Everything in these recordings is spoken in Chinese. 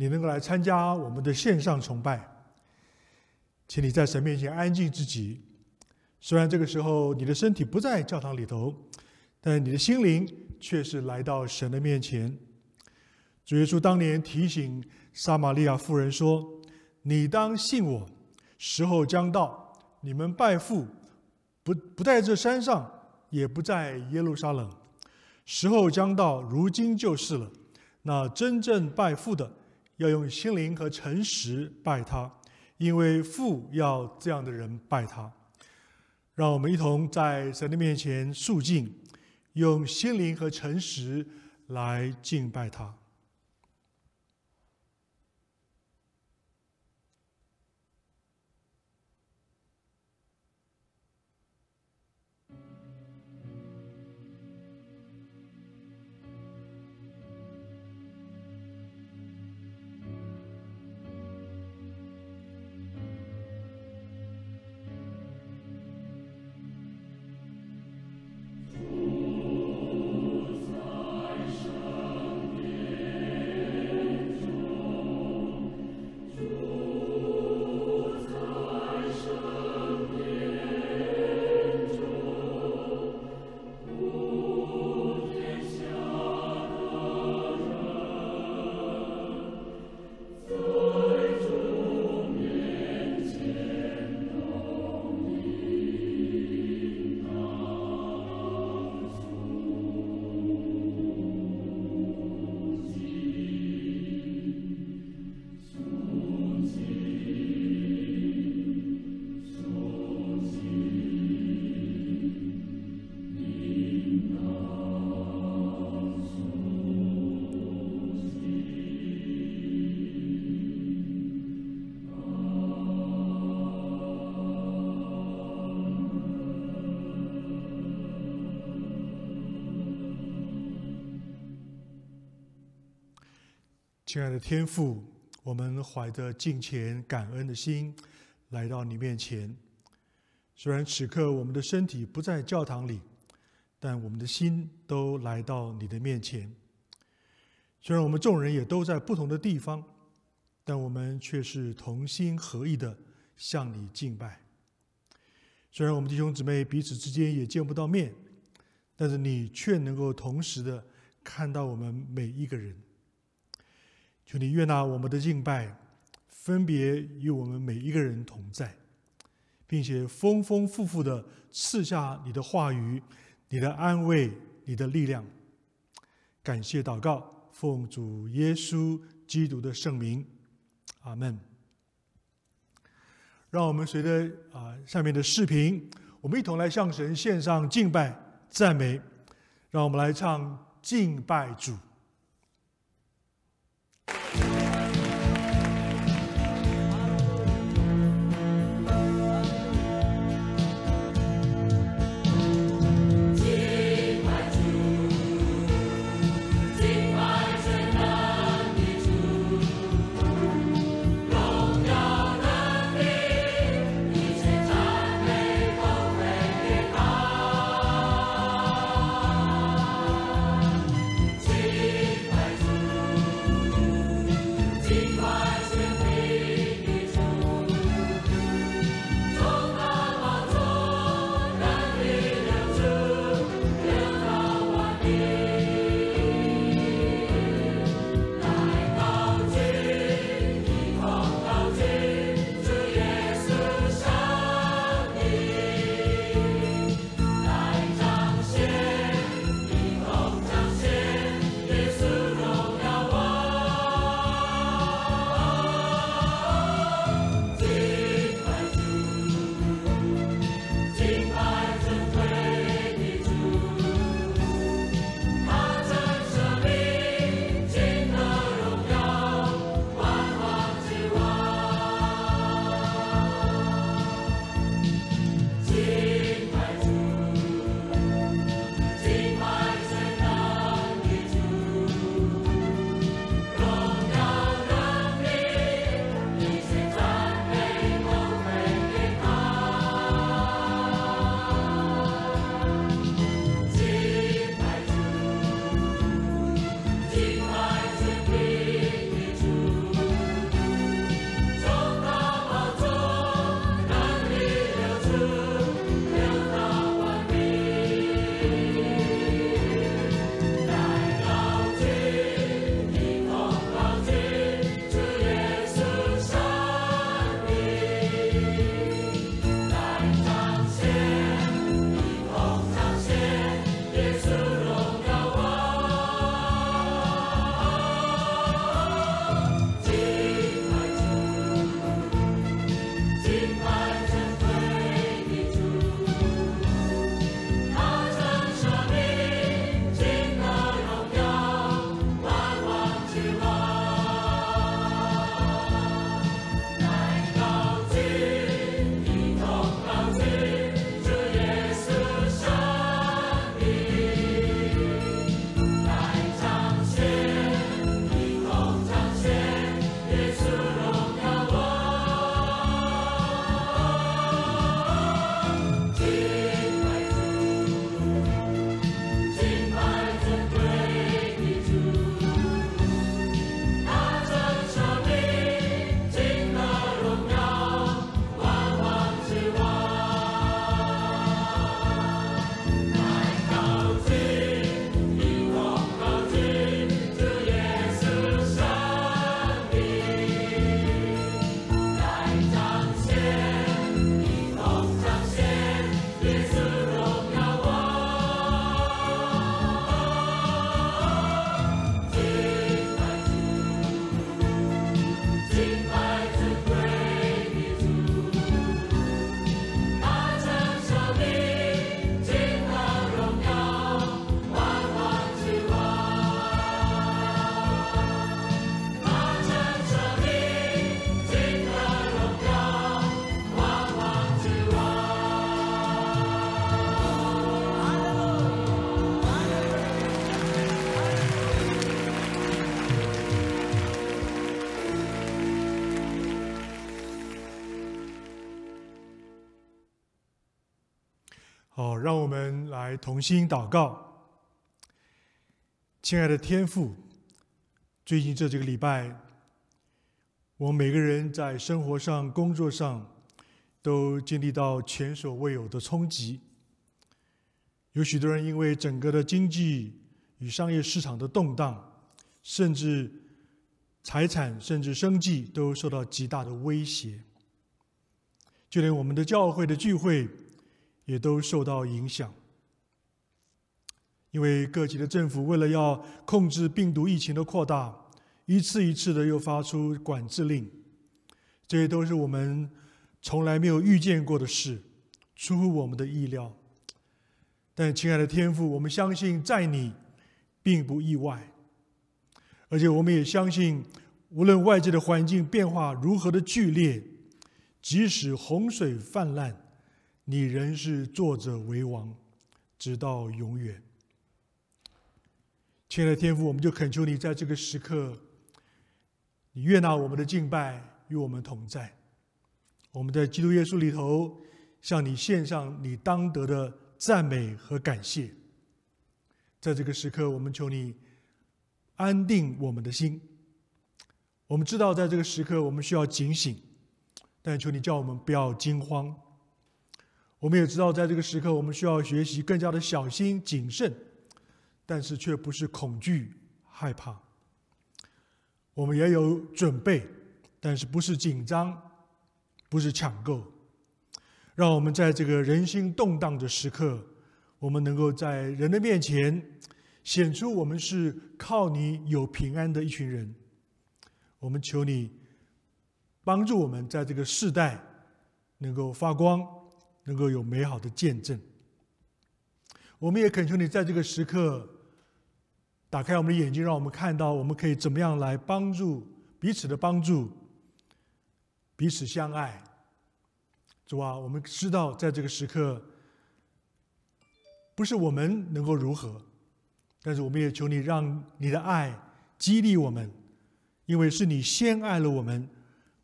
你能够来参加我们的线上崇拜，请你在神面前安静自己。虽然这个时候你的身体不在教堂里头，但你的心灵却是来到神的面前。主耶稣当年提醒撒玛利亚妇人说：“你当信我，时候将到，你们拜父，不不在这山上，也不在耶路撒冷。时候将到，如今就是了。那真正拜父的。”要用心灵和诚实拜他，因为父要这样的人拜他。让我们一同在神的面前肃静，用心灵和诚实来敬拜他。亲爱的天父，我们怀着敬虔感恩的心来到你面前。虽然此刻我们的身体不在教堂里，但我们的心都来到你的面前。虽然我们众人也都在不同的地方，但我们却是同心合意的向你敬拜。虽然我们弟兄姊妹彼此之间也见不到面，但是你却能够同时的看到我们每一个人。求你悦纳我们的敬拜，分别与我们每一个人同在，并且丰丰富富的赐下你的话语、你的安慰、你的力量。感谢祷告，奉主耶稣基督的圣名，阿门。让我们随着啊下面的视频，我们一同来向神献上敬拜赞美。让我们来唱敬拜主。让我们来同心祷告。亲爱的天父，最近这几个礼拜，我们每个人在生活上、工作上都经历到前所未有的冲击。有许多人因为整个的经济与商业市场的动荡，甚至财产甚至生计都受到极大的威胁。就连我们的教会的聚会。也都受到影响，因为各级的政府为了要控制病毒疫情的扩大，一次一次的又发出管制令，这些都是我们从来没有遇见过的事，出乎我们的意料。但亲爱的天父，我们相信在你并不意外，而且我们也相信，无论外界的环境变化如何的剧烈，即使洪水泛滥。你仍是作者为王，直到永远。亲爱的天父，我们就恳求你在这个时刻，你悦纳我们的敬拜，与我们同在。我们在基督耶稣里头，向你献上你当得的赞美和感谢。在这个时刻，我们求你安定我们的心。我们知道，在这个时刻，我们需要警醒，但求你叫我们不要惊慌。我们也知道，在这个时刻，我们需要学习更加的小心谨慎，但是却不是恐惧害怕。我们也有准备，但是不是紧张，不是抢购。让我们在这个人心动荡的时刻，我们能够在人的面前显出我们是靠你有平安的一群人。我们求你帮助我们在这个世代能够发光。能够有美好的见证，我们也恳求你在这个时刻打开我们的眼睛，让我们看到我们可以怎么样来帮助彼此的帮助，彼此相爱。主啊，我们知道在这个时刻不是我们能够如何，但是我们也求你让你的爱激励我们，因为是你先爱了我们，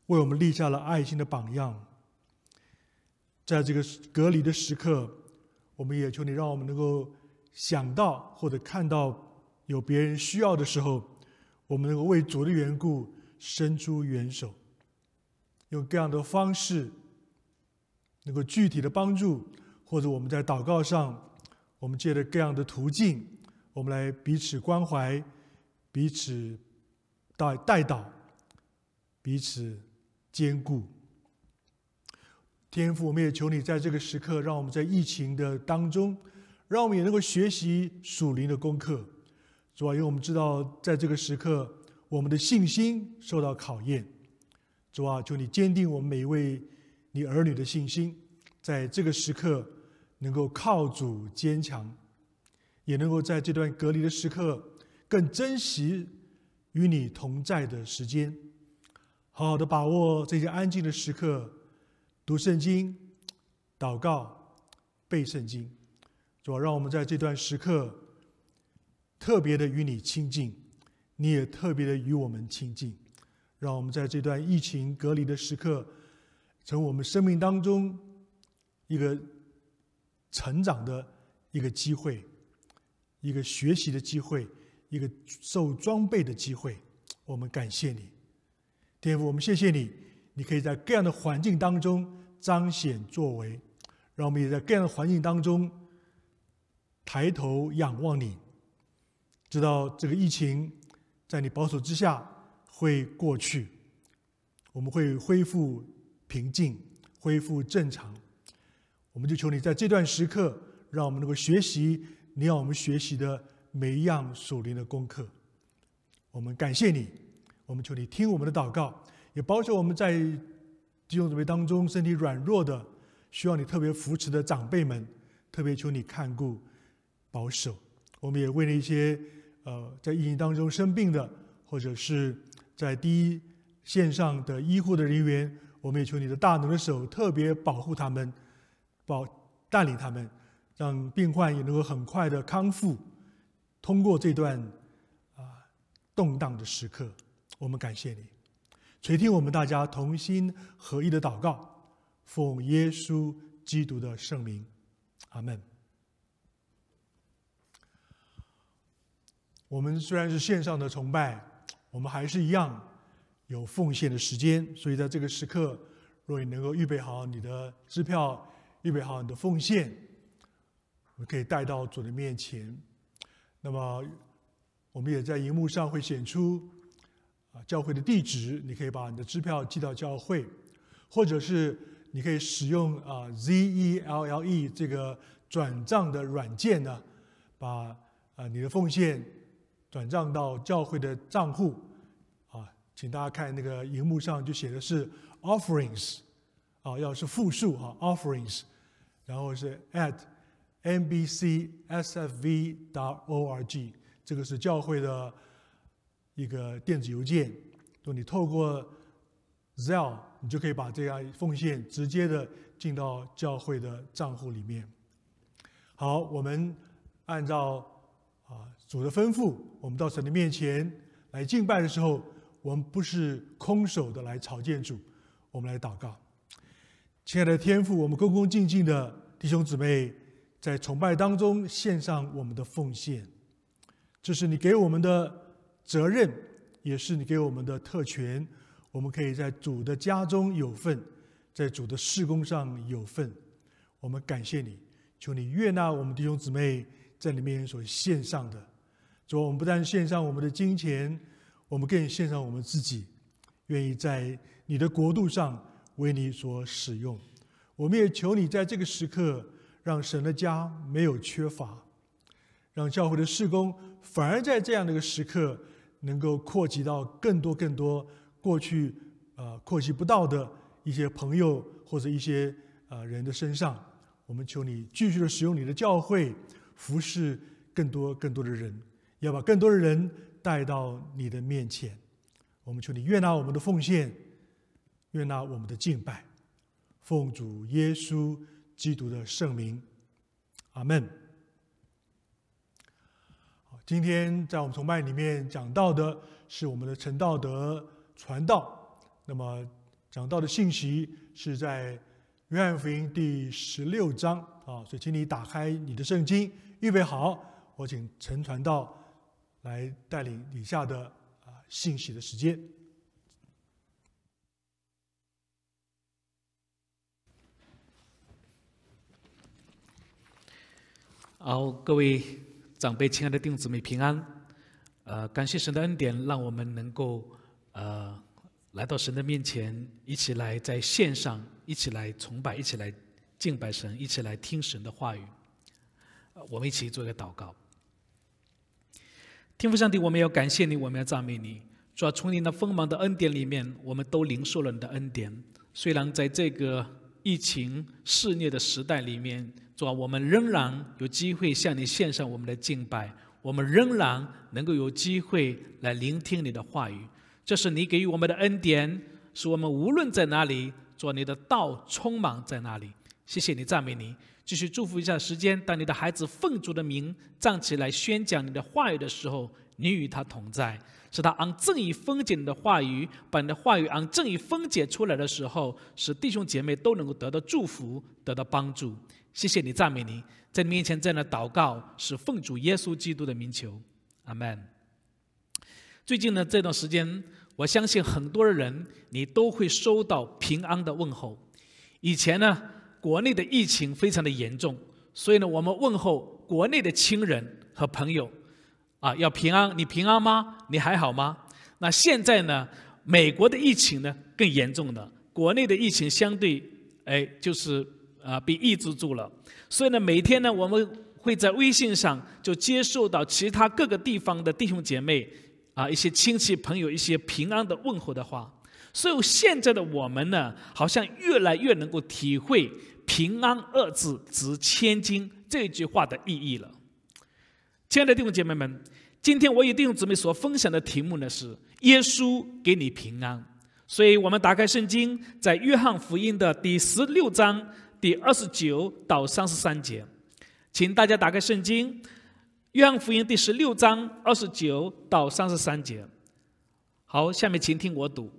为我们立下了爱心的榜样。在这个隔离的时刻，我们也求你让我们能够想到或者看到有别人需要的时候，我们能够为主的缘故伸出援手，用各样的方式能够具体的帮助，或者我们在祷告上，我们借着各样的途径，我们来彼此关怀、彼此带带导、彼此兼顾。天父，我们也求你在这个时刻，让我们在疫情的当中，让我们也能够学习属灵的功课。主啊，因为我们知道，在这个时刻，我们的信心受到考验。主啊，求你坚定我们每一位你儿女的信心，在这个时刻能够靠主坚强，也能够在这段隔离的时刻更珍惜与你同在的时间，好好的把握这些安静的时刻。读圣经、祷告、背圣经，主要让我们在这段时刻特别的与你亲近，你也特别的与我们亲近，让我们在这段疫情隔离的时刻，成我们生命当中一个成长的一个机会，一个学习的机会，一个受装备的机会。我们感谢你，天父，我们谢谢你。你可以在各样的环境当中彰显作为，让我们也在各样的环境当中抬头仰望你，知道这个疫情在你保守之下会过去，我们会恢复平静，恢复正常。我们就求你在这段时刻，让我们能够学习你要我们学习的每一样属灵的功课。我们感谢你，我们求你听我们的祷告。也保守我们在弟兄姊妹当中身体软弱的、需要你特别扶持的长辈们，特别求你看顾、保守。我们也为那些呃在疫情当中生病的，或者是在第一线上的医护的人员，我们也求你的大能的手特别保护他们，保带领他们，让病患也能够很快的康复，通过这段啊动荡的时刻。我们感谢你。垂听我们大家同心合一的祷告，奉耶稣基督的圣名。阿门。我们虽然是线上的崇拜，我们还是一样有奉献的时间。所以在这个时刻，若你能够预备好你的支票，预备好你的奉献，我们可以带到主的面前。那么，我们也在荧幕上会显出啊教会的地址，你可以把你的支票寄到教会，或者是你可以使用啊 Zelle 这个转账的软件呢，把啊你的奉献。转账到教会的账户，啊，请大家看那个荧幕上就写的是 offerings，啊，要是复数啊 offerings，然后是 at nbcsfv.org，这个是教会的一个电子邮件。如果你透过 Zell，你就可以把这样奉献直接的进到教会的账户里面。好，我们按照。啊，主的吩咐，我们到神的面前来敬拜的时候，我们不是空手的来朝见主，我们来祷告。亲爱的天父，我们恭恭敬敬的弟兄姊妹，在崇拜当中献上我们的奉献，这是你给我们的责任，也是你给我们的特权。我们可以在主的家中有份，在主的事工上有份。我们感谢你，求你悦纳我们弟兄姊妹。在里面所献上的，主，我们不但献上我们的金钱，我们更献上我们自己，愿意在你的国度上为你所使用。我们也求你在这个时刻，让神的家没有缺乏，让教会的事工反而在这样的一个时刻，能够扩及到更多更多过去呃扩及不到的一些朋友或者一些呃人的身上。我们求你继续的使用你的教会。服侍更多更多的人，要把更多的人带到你的面前。我们求你悦纳我们的奉献，悦纳我们的敬拜，奉主耶稣基督的圣名，阿门。今天在我们崇拜里面讲到的是我们的陈道德传道。那么讲到的信息是在约翰福音第十六章啊，所以请你打开你的圣经。预备好，我请陈传道来带领以下的啊信息的时间。好，各位长辈、亲爱的弟兄姊妹平安。呃，感谢神的恩典，让我们能够呃来到神的面前，一起来在线上一起来崇拜，一起来敬拜神，一起来听神的话语。我们一起做一个祷告。天父上帝，我们要感谢你，我们要赞美你。主要从你那丰满的恩典里面，我们都领受了你的恩典。虽然在这个疫情肆虐的时代里面，主要我们仍然有机会向你献上我们的敬拜，我们仍然能够有机会来聆听你的话语。这是你给予我们的恩典，使我们无论在哪里，做你的道充满在哪里。谢谢你，赞美你。继续祝福一下时间。当你的孩子奉主的名站起来宣讲你的话语的时候，你与他同在，使他按正义分解你的话语，把你的话语按正义分解出来的时候，使弟兄姐妹都能够得到祝福，得到帮助。谢谢你，赞美你，在你面前在那祷告，是奉主耶稣基督的名求，阿门。最近呢这段时间，我相信很多人你都会收到平安的问候。以前呢？国内的疫情非常的严重，所以呢，我们问候国内的亲人和朋友，啊，要平安，你平安吗？你还好吗？那现在呢，美国的疫情呢更严重了，国内的疫情相对，哎，就是啊，被抑制住了。所以呢，每天呢，我们会在微信上就接受到其他各个地方的弟兄姐妹啊，一些亲戚朋友一些平安的问候的话。所以现在的我们呢，好像越来越能够体会。平安二字值千金这句话的意义了，亲爱的弟兄姐妹们，今天我与弟兄姊妹所分享的题目呢是耶稣给你平安，所以我们打开圣经，在约翰福音的第十六章第二十九到三十三节，请大家打开圣经，约翰福音第十六章二十九到三十三节。好，下面请听我读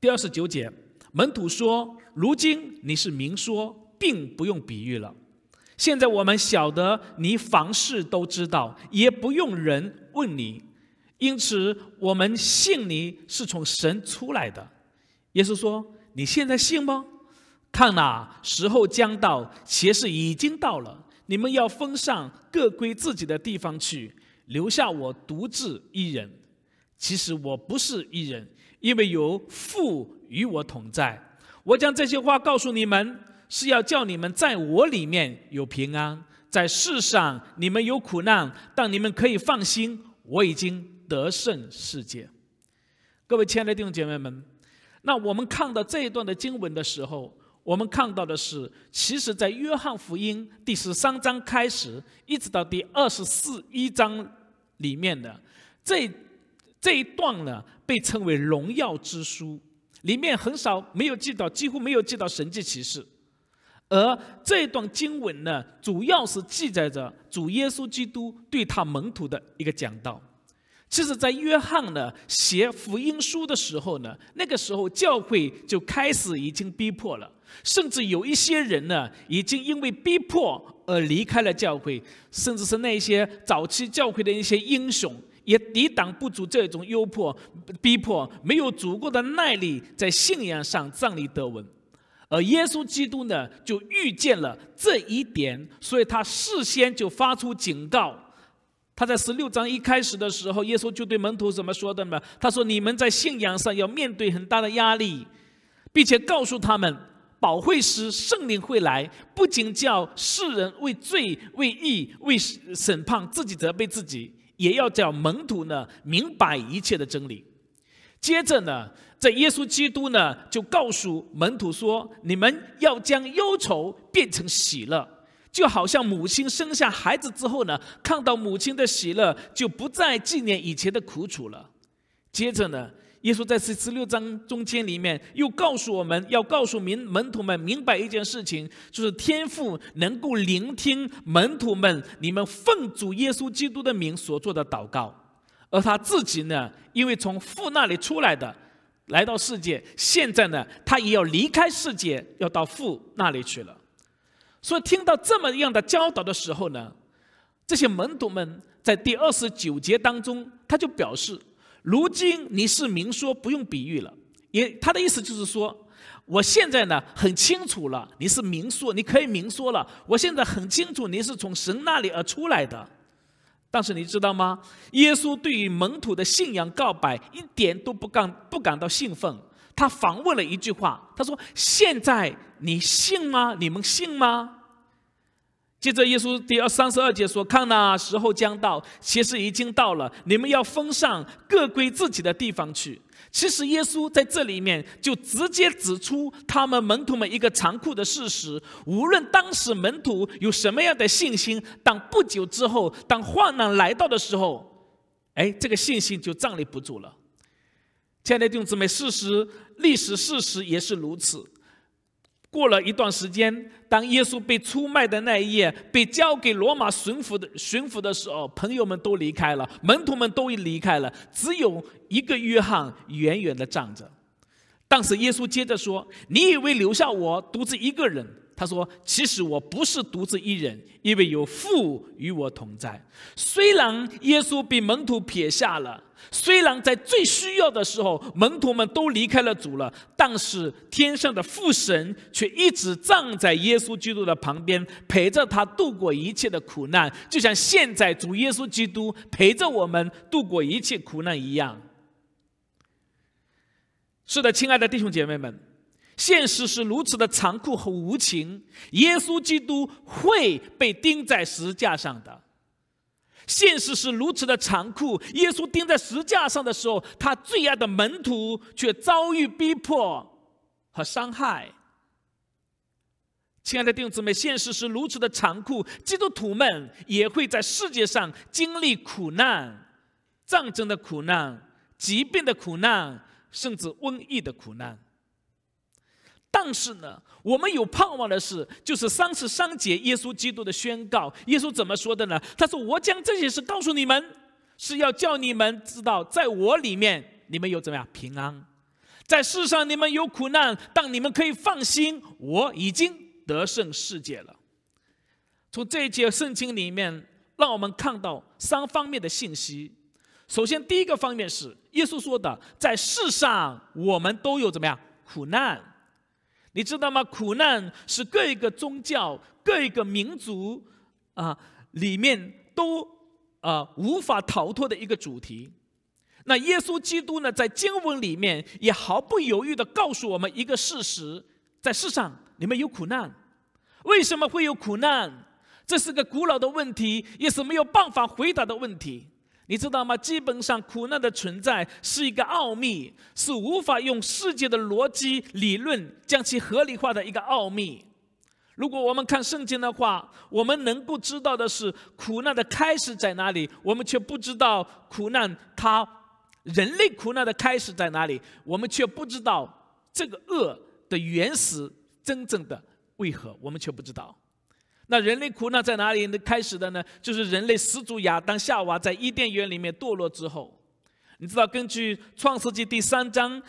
第二十九节。门徒说：“如今你是明说，并不用比喻了。现在我们晓得你凡事都知道，也不用人问你，因此我们信你是从神出来的。耶稣说：“你现在信吗？看呐，时候将到，且是已经到了。你们要分上各归自己的地方去，留下我独自一人。其实我不是一人，因为有父与我同在。我将这些话告诉你们。”是要叫你们在我里面有平安，在世上你们有苦难，但你们可以放心，我已经得胜世界。各位亲爱的弟兄姐妹们，那我们看到这一段的经文的时候，我们看到的是，其实在约翰福音第十三章开始，一直到第二十四一章里面的这这一段呢，被称为荣耀之书，里面很少没有记到，几乎没有记到神迹奇事。而这段经文呢，主要是记载着主耶稣基督对他门徒的一个讲道。其实，在约翰呢写福音书的时候呢，那个时候教会就开始已经逼迫了，甚至有一些人呢，已经因为逼迫而离开了教会，甚至是那些早期教会的一些英雄，也抵挡不住这种诱迫、逼迫，没有足够的耐力在信仰上站立得稳。而耶稣基督呢，就预见了这一点，所以他事先就发出警告。他在十六章一开始的时候，耶稣就对门徒怎么说的呢？他说：“你们在信仰上要面对很大的压力，并且告诉他们，保惠师圣灵会来，不仅叫世人为罪、为义、为审判自己责备自己，也要叫门徒呢明白一切的真理。”接着呢。在耶稣基督呢，就告诉门徒说：“你们要将忧愁变成喜乐，就好像母亲生下孩子之后呢，看到母亲的喜乐，就不再纪念以前的苦楚了。”接着呢，耶稣在十十六章中间里面又告诉我们要告诉民门徒们明白一件事情，就是天父能够聆听门徒们你们奉主耶稣基督的名所做的祷告，而他自己呢，因为从父那里出来的。来到世界，现在呢，他也要离开世界，要到父那里去了。所以听到这么样的教导的时候呢，这些门徒们在第二十九节当中，他就表示：如今你是明说，不用比喻了。也他的意思就是说，我现在呢很清楚了，你是明说，你可以明说了。我现在很清楚，你是从神那里而出来的。但是你知道吗？耶稣对于门徒的信仰告白一点都不感不感到兴奋。他反问了一句话：“他说，现在你信吗？你们信吗？”接着耶稣第二三十二节说：“看呐，时候将到，其实已经到了，你们要分上各归自己的地方去。”其实耶稣在这里面就直接指出他们门徒们一个残酷的事实：无论当时门徒有什么样的信心，当不久之后，当患难来到的时候，哎，这个信心就站立不住了。亲爱的弟兄姊妹，事实、历史事实也是如此。过了一段时间，当耶稣被出卖的那一夜，被交给罗马巡抚的巡抚的时候，朋友们都离开了，门徒们都离开了，只有一个约翰远远的站着。但是耶稣接着说：“你以为留下我独自一个人？”他说：“其实我不是独自一人，因为有父与我同在。虽然耶稣被门徒撇下了，虽然在最需要的时候门徒们都离开了主了，但是天上的父神却一直站在耶稣基督的旁边，陪着他度过一切的苦难，就像现在主耶稣基督陪着我们度过一切苦难一样。”是的，亲爱的弟兄姐妹们。现实是如此的残酷和无情，耶稣基督会被钉在十架上的。现实是如此的残酷，耶稣钉在十架上的时候，他最爱的门徒却遭遇逼迫和伤害。亲爱的弟兄姊妹，现实是如此的残酷，基督徒们也会在世界上经历苦难、战争的苦难、疾病的苦难，甚至瘟疫的苦难。但是呢，我们有盼望的是，就是三十三节耶稣基督的宣告。耶稣怎么说的呢？他说：“我将这些事告诉你们，是要叫你们知道，在我里面你们有怎么样平安，在世上你们有苦难，但你们可以放心，我已经得胜世界了。从这一节圣经里面，让我们看到三方面的信息。首先，第一个方面是耶稣说的，在世上我们都有怎么样苦难？你知道吗？苦难是各一个宗教、各一个民族啊里面都啊无法逃脱的一个主题。那耶稣基督呢，在经文里面也毫不犹豫地告诉我们一个事实：在世上你们有苦难。为什么会有苦难？这是个古老的问题，也是没有办法回答的问题。你知道吗？基本上，苦难的存在是一个奥秘，是无法用世界的逻辑理论将其合理化的一个奥秘。如果我们看圣经的话，我们能够知道的是苦难的开始在哪里，我们却不知道苦难它人类苦难的开始在哪里，我们却不知道这个恶的原始真正的为何，我们却不知道。那人类苦难在哪里开始的呢？就是人类始祖亚当夏娃在伊甸园里面堕落之后。你知道，根据创世纪第三章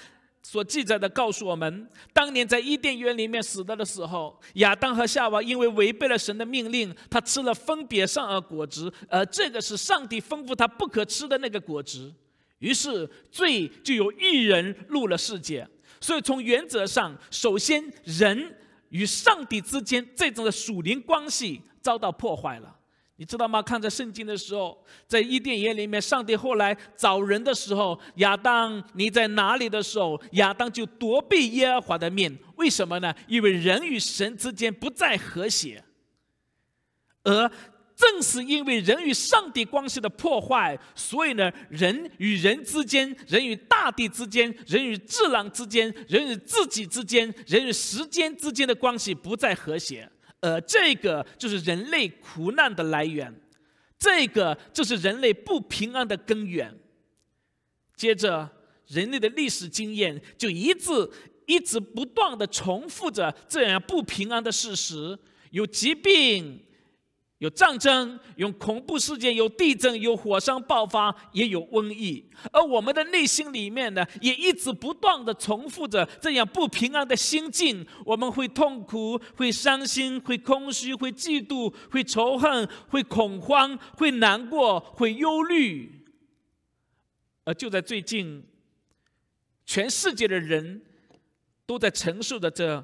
所记载的，告诉我们，当年在伊甸园里面死的的时候，亚当和夏娃因为违背了神的命令，他吃了分别善恶果子，而这个是上帝吩咐他不可吃的那个果子。于是罪就有一人入了世界。所以从原则上，首先人。与上帝之间这种的属灵关系遭到破坏了，你知道吗？看着圣经的时候，在伊甸园里面，上帝后来找人的时候，亚当你在哪里的时候，亚当就躲避耶和华的面。为什么呢？因为人与神之间不再和谐，而。正是因为人与上帝关系的破坏，所以呢，人与人之间、人与大地之间、人与自然之间、人与自己之间、人与时间之间的关系不再和谐，而这个就是人类苦难的来源，这个就是人类不平安的根源。接着，人类的历史经验就一直一直不断的重复着这样不平安的事实：有疾病。有战争，有恐怖事件，有地震，有火山爆发，也有瘟疫。而我们的内心里面呢，也一直不断的重复着这样不平安的心境。我们会痛苦，会伤心，会空虚，会嫉妒，会仇恨，会恐慌，会难过，会忧虑。而就在最近，全世界的人都在承受着这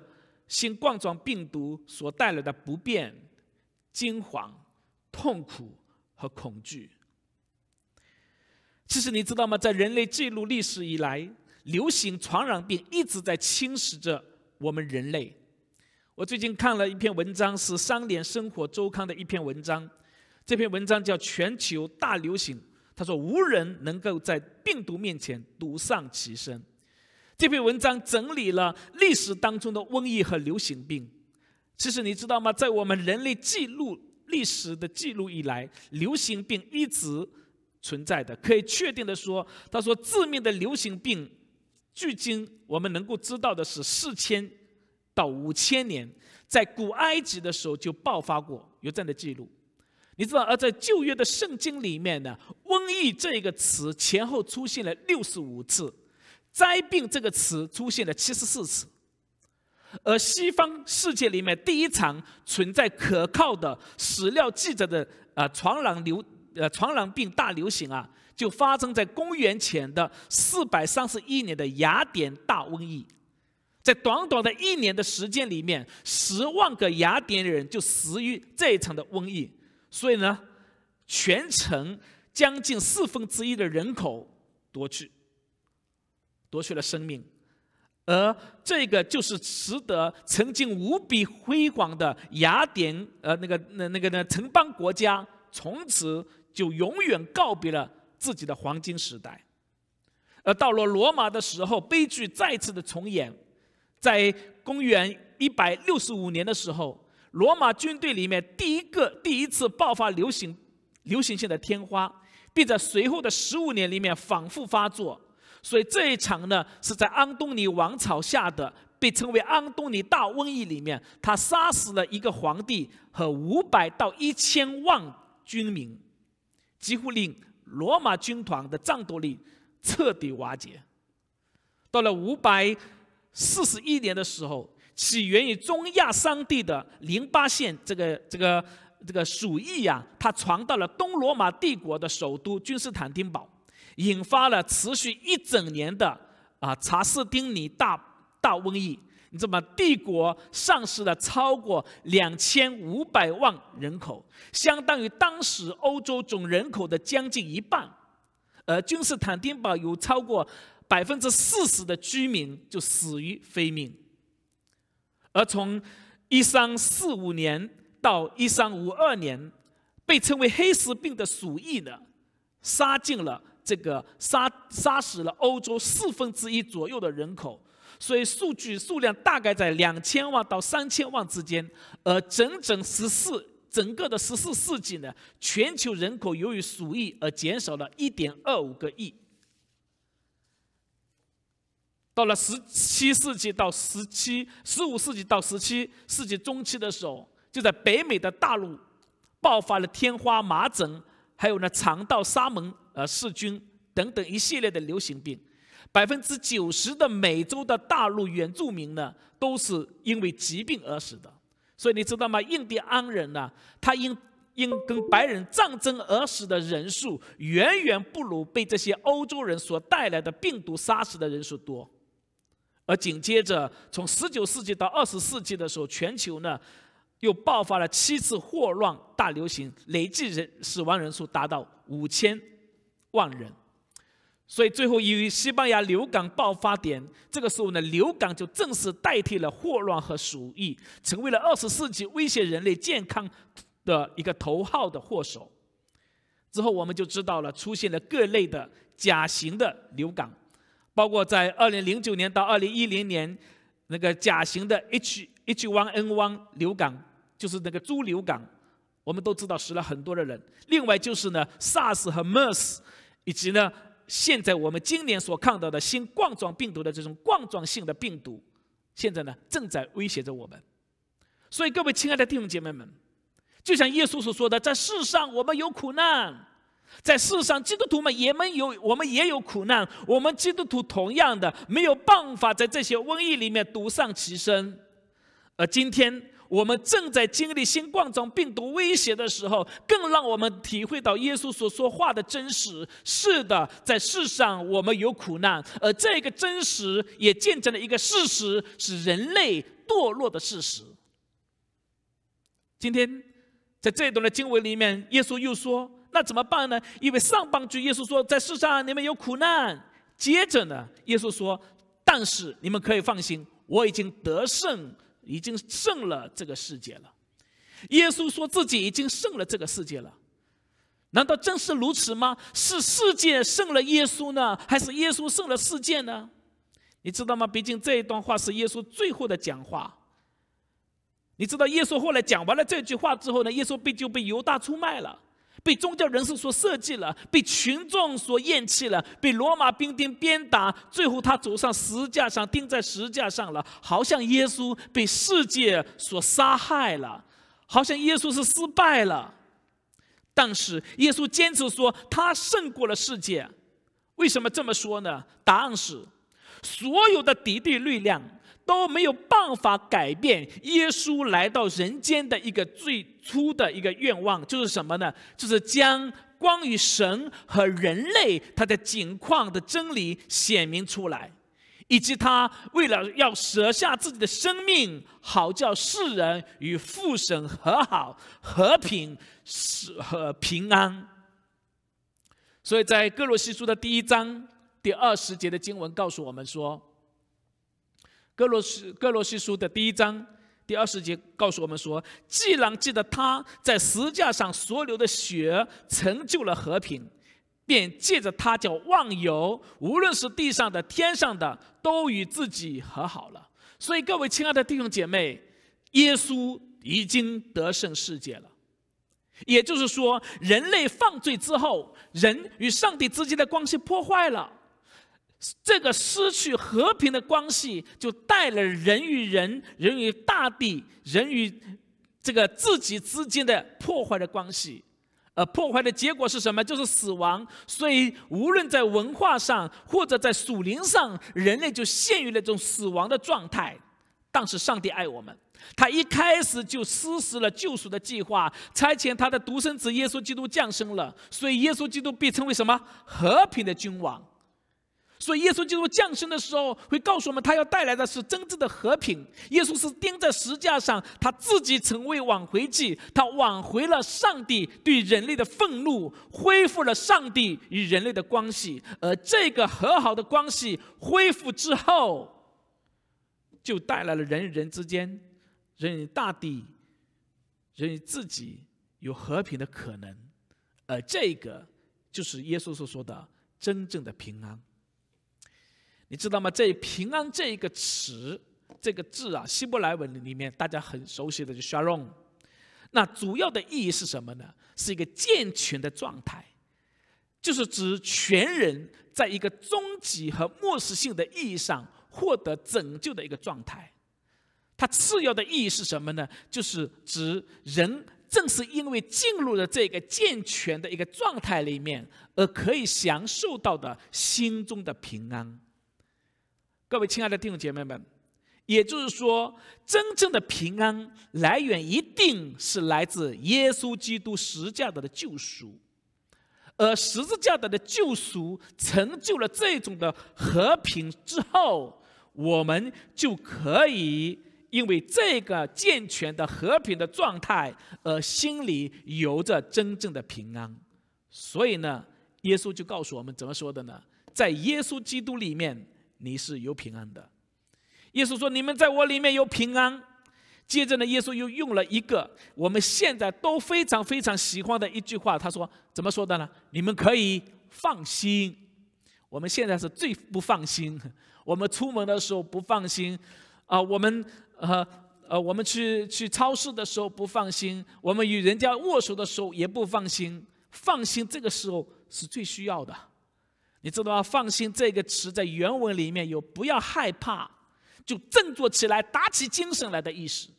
新冠状病毒所带来的不便。惊惶、痛苦和恐惧。其实你知道吗？在人类记录历史以来，流行传染病一直在侵蚀着我们人类。我最近看了一篇文章，是《三联生活周刊》的一篇文章。这篇文章叫《全球大流行》，他说：“无人能够在病毒面前独善其身。”这篇文章整理了历史当中的瘟疫和流行病。其实你知道吗？在我们人类记录历史的记录以来，流行病一直存在的。可以确定的说，他说致命的流行病，距今我们能够知道的是四千到五千年，在古埃及的时候就爆发过，有这样的记录。你知道，而在旧约的圣经里面呢，瘟疫这个词前后出现了六十五次，灾病这个词出现了七十四次。而西方世界里面第一场存在可靠的史料记载的呃传染流呃传染病大流行啊，就发生在公元前的四百三十一年的雅典大瘟疫，在短短的一年的时间里面，十万个雅典人就死于这一场的瘟疫，所以呢，全城将近四分之一的人口夺去，夺去了生命。而这个就是使得曾经无比辉煌的雅典，呃，那个那那个呢城邦国家，从此就永远告别了自己的黄金时代。而到了罗马的时候，悲剧再次的重演。在公元一百六十五年的时候，罗马军队里面第一个第一次爆发流行流行性的天花，并在随后的十五年里面反复发作。所以这一场呢，是在安东尼王朝下的，被称为安东尼大瘟疫里面，他杀死了一个皇帝和五百到一千万军民，几乎令罗马军团的战斗力彻底瓦解。到了五百四十一年的时候，起源于中亚三地的淋巴县这个这个这个鼠疫呀，它传到了东罗马帝国的首都君士坦丁堡，引发了持续一整年的啊查士丁尼大大瘟疫。你知道吗？帝国丧失了超过两千五百万人口，相当于当时欧洲总人口的将近一半。而君士坦丁堡有超过百分之四十的居民就死于非命。而从一三四五年到一三五二年，被称为黑死病的鼠疫呢，杀尽了这个杀杀死了欧洲四分之一左右的人口。所以数据数量大概在两千万到三千万之间，而整整十四整个的十四世纪呢，全球人口由于鼠疫而减少了一点二五个亿。到了十七世纪到十七十五世纪到十七世纪中期的时候，就在北美的大陆爆发了天花、麻疹，还有呢肠道沙门呃氏菌等等一系列的流行病。百分之九十的美洲的大陆原住民呢，都是因为疾病而死的。所以你知道吗？印第安人呢，他因因跟白人战争而死的人数，远远不如被这些欧洲人所带来的病毒杀死的人数多。而紧接着，从十九世纪到二十世纪的时候，全球呢又爆发了七次霍乱大流行，累计人死亡人数达到五千万人。所以最后由于西班牙流感爆发点，这个时候呢，流感就正式代替了霍乱和鼠疫，成为了二十世纪威胁人类健康的一个头号的祸首。之后我们就知道了，出现了各类的甲型的流感，包括在二零零九年到二零一零年，那个甲型的 H H1N1 流感，就是那个猪流感，我们都知道死了很多的人。另外就是呢，SARS 和 MERS，以及呢。现在我们今年所看到的新冠状病毒的这种冠状性的病毒，现在呢正在威胁着我们。所以各位亲爱的弟兄姐妹们，就像耶稣所说的，在世上我们有苦难，在世上基督徒们也没有我们也有苦难。我们基督徒同样的没有办法在这些瘟疫里面独善其身，而今天。我们正在经历新冠状病毒威胁的时候，更让我们体会到耶稣所说话的真实。是的，在世上我们有苦难，而这个真实也见证了一个事实，是人类堕落的事实。今天在这一段的经文里面，耶稣又说：“那怎么办呢？”因为上半句耶稣说：“在世上你们有苦难。”接着呢，耶稣说：“但是你们可以放心，我已经得胜。”已经胜了这个世界了。耶稣说自己已经胜了这个世界了，难道真是如此吗？是世界胜了耶稣呢，还是耶稣胜了世界呢？你知道吗？毕竟这一段话是耶稣最后的讲话。你知道耶稣后来讲完了这句话之后呢，耶稣被就被犹大出卖了。被宗教人士所设计了，被群众所厌弃了，被罗马兵丁鞭打，最后他走上石架上，钉在石架上了，好像耶稣被世界所杀害了，好像耶稣是失败了。但是耶稣坚持说他胜过了世界，为什么这么说呢？答案是，所有的敌对力量。都没有办法改变耶稣来到人间的一个最初的一个愿望，就是什么呢？就是将关于神和人类他的景况的真理显明出来，以及他为了要舍下自己的生命，好叫世人与父神和好、和平、是和平安。所以在哥罗西书的第一章第二十节的经文告诉我们说。哥罗西哥罗西书的第一章第二十节告诉我们说：“既然记得他在十字架上所流的血成就了和平，便借着他叫万有，无论是地上的、天上的，都与自己和好了。”所以，各位亲爱的弟兄姐妹，耶稣已经得胜世界了。也就是说，人类犯罪之后，人与上帝之间的关系破坏了。这个失去和平的关系，就带了人与人、人与大地、人与这个自己之间的破坏的关系，而破坏的结果是什么？就是死亡。所以，无论在文化上或者在属灵上，人类就陷于了这种死亡的状态。但是上帝爱我们，他一开始就实施了救赎的计划，差遣他的独生子耶稣基督降生了，所以耶稣基督被称为什么？和平的君王。所以耶稣基督降生的时候，会告诉我们，他要带来的是真正的和平。耶稣是钉在石架上，他自己成为挽回祭，他挽回了上帝对人类的愤怒，恢复了上帝与人类的关系。而这个和好的关系恢复之后，就带来了人与人之间、人与大地、人与自己有和平的可能。而这个就是耶稣所说的真正的平安。你知道吗？这“平安”这一个词，这个字啊，希伯来文里面大家很熟悉的就 “shalom”。那主要的意义是什么呢？是一个健全的状态，就是指全人在一个终极和末世性的意义上获得拯救的一个状态。它次要的意义是什么呢？就是指人正是因为进入了这个健全的一个状态里面，而可以享受到的心中的平安。各位亲爱的弟兄姐妹们，也就是说，真正的平安来源一定是来自耶稣基督十字架的救赎，而十字架的救赎成就了这种的和平之后，我们就可以因为这个健全的和平的状态，而心里有着真正的平安。所以呢，耶稣就告诉我们怎么说的呢？在耶稣基督里面。你是有平安的，耶稣说：“你们在我里面有平安。”接着呢，耶稣又用了一个我们现在都非常非常喜欢的一句话，他说：“怎么说的呢？你们可以放心。”我们现在是最不放心，我们出门的时候不放心，啊，我们呃呃，我们去去超市的时候不放心，我们与人家握手的时候也不放心。放心，这个时候是最需要的。你知道吗？放心这个词在原文里面有不要害怕，就振作起来、打起精神来的意思。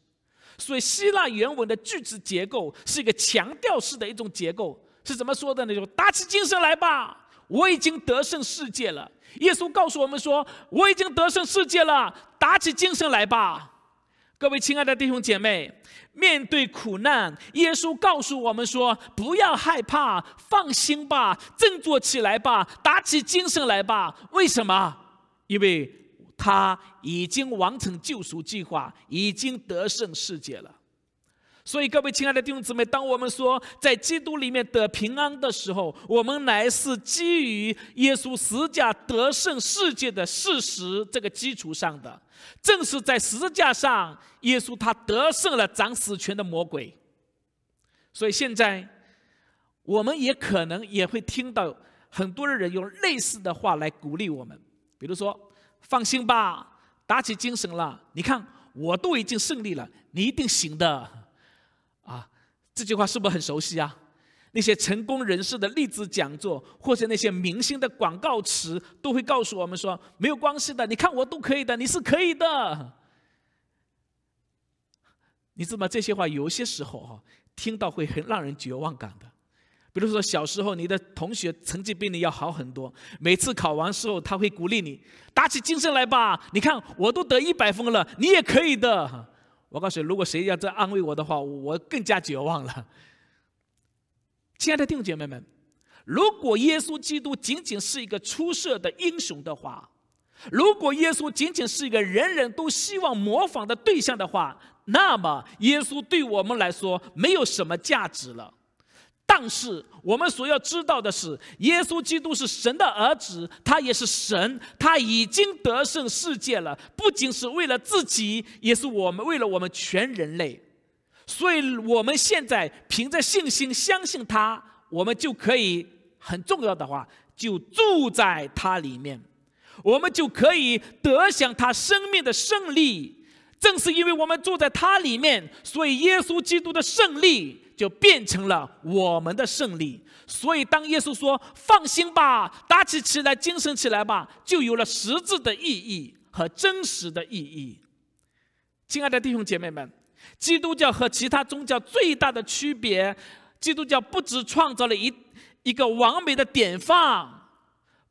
所以希腊原文的句子结构是一个强调式的一种结构，是怎么说的呢？就打起精神来吧，我已经得胜世界了。耶稣告诉我们说：“我已经得胜世界了，打起精神来吧。”各位亲爱的弟兄姐妹。面对苦难，耶稣告诉我们说：“不要害怕，放心吧，振作起来吧，打起精神来吧。”为什么？因为他已经完成救赎计划，已经得胜世界了。所以，各位亲爱的弟兄姊妹，当我们说在基督里面得平安的时候，我们乃是基于耶稣十字架得胜世界的事实这个基础上的。正是在十字架上，耶稣他得胜了掌死权的魔鬼。所以现在，我们也可能也会听到很多的人用类似的话来鼓励我们，比如说：“放心吧，打起精神了，你看我都已经胜利了，你一定行的。”这句话是不是很熟悉啊？那些成功人士的励志讲座，或者那些明星的广告词，都会告诉我们说：没有关系的，你看我都可以的，你是可以的。你知道吗？这些话有些时候哈，听到会很让人绝望感的。比如说小时候，你的同学成绩比你要好很多，每次考完之后，他会鼓励你，打起精神来吧。你看我都得一百分了，你也可以的。我告诉你，如果谁要再安慰我的话，我更加绝望了。亲爱的弟兄姐妹们，如果耶稣基督仅仅是一个出色的英雄的话，如果耶稣仅仅是一个人人都希望模仿的对象的话，那么耶稣对我们来说没有什么价值了。但是我们所要知道的是，耶稣基督是神的儿子，他也是神，他已经得胜世界了，不仅是为了自己，也是我们为了我们全人类。所以，我们现在凭着信心相信他，我们就可以很重要的话，就住在他里面，我们就可以得享他生命的胜利。正是因为我们住在他里面，所以耶稣基督的胜利就变成了我们的胜利。所以，当耶稣说“放心吧，打起起来，精神起来吧”，就有了实质的意义和真实的意义。亲爱的弟兄姐妹们。基督教和其他宗教最大的区别，基督教不只创造了一一个完美的典范，